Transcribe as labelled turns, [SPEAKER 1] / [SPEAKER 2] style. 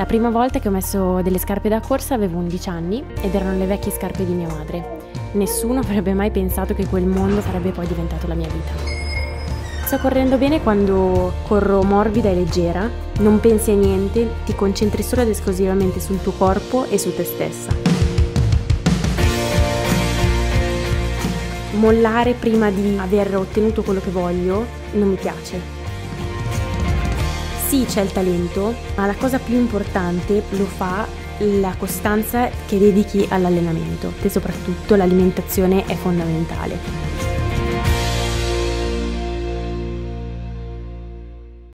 [SPEAKER 1] La prima volta che ho messo delle scarpe da corsa avevo 11 anni ed erano le vecchie scarpe di mia madre. Nessuno avrebbe mai pensato che quel mondo sarebbe poi diventato la mia vita. Sto correndo bene quando corro morbida e leggera, non pensi a niente, ti concentri solo ed esclusivamente sul tuo corpo e su te stessa. Mollare prima di aver ottenuto quello che voglio non mi piace, sì c'è il talento, ma la cosa più importante lo fa la costanza che dedichi all'allenamento e soprattutto l'alimentazione è fondamentale.